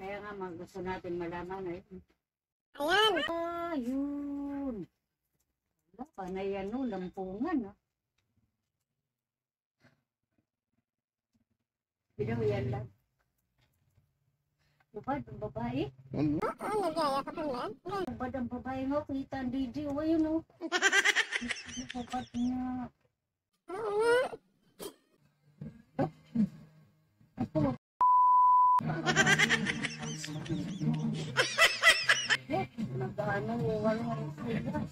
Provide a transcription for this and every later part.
Kaya nga mag gusto natin malaman eh. Ayan. Ah, yun. Wala, panay ano, lampungan. No? Pero yan lang. Bubad ang babae. Oo, nagyayakapan na yan. Bubad ang babae nga. Kita ang DJ. O yun o. Bubad niya. Oo nga. Eh, Nag-ano, wala yung sila.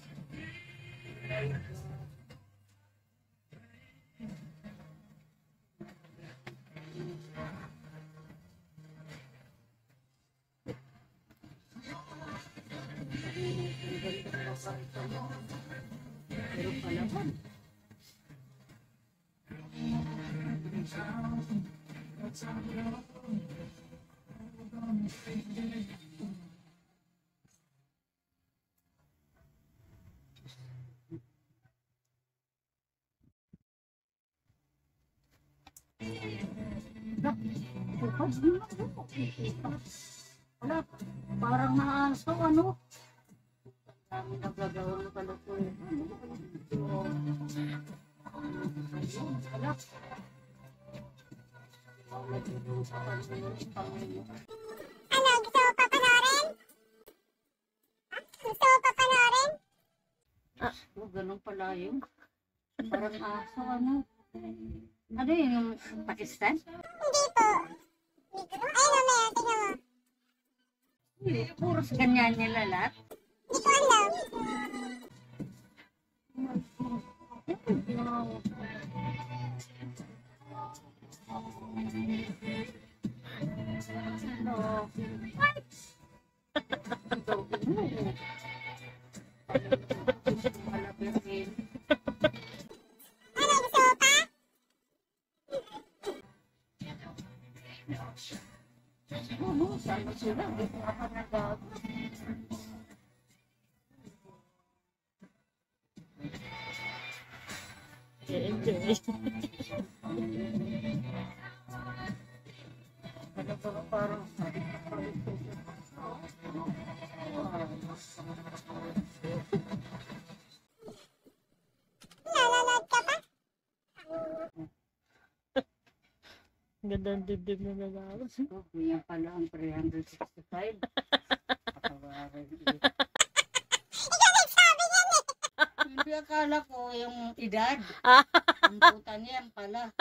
Ako. Wala, parang naaso, ano? Ang dami nagagawa ng kalukuyan. Wala. Ano, gusto mo pa panoorin? Ha? Gusto mo pa panoorin? Ah, oh, ganun pala yun. Parang aso, ano? Ano yun, yung Pakistan? Hindi po. Puro ganyan nila lahat. Hindi ko alam. Ano? Malapitin. Ano, gusto mo pa? Ano, sana sila, hindi ko ako nagawa. Ano ba parang Nanonood Ganda ng dibdib na lalaki. Oh, yan pala ang 365. Pakawarin. Hindi akala ko yung edad. Ang puta niyan pala.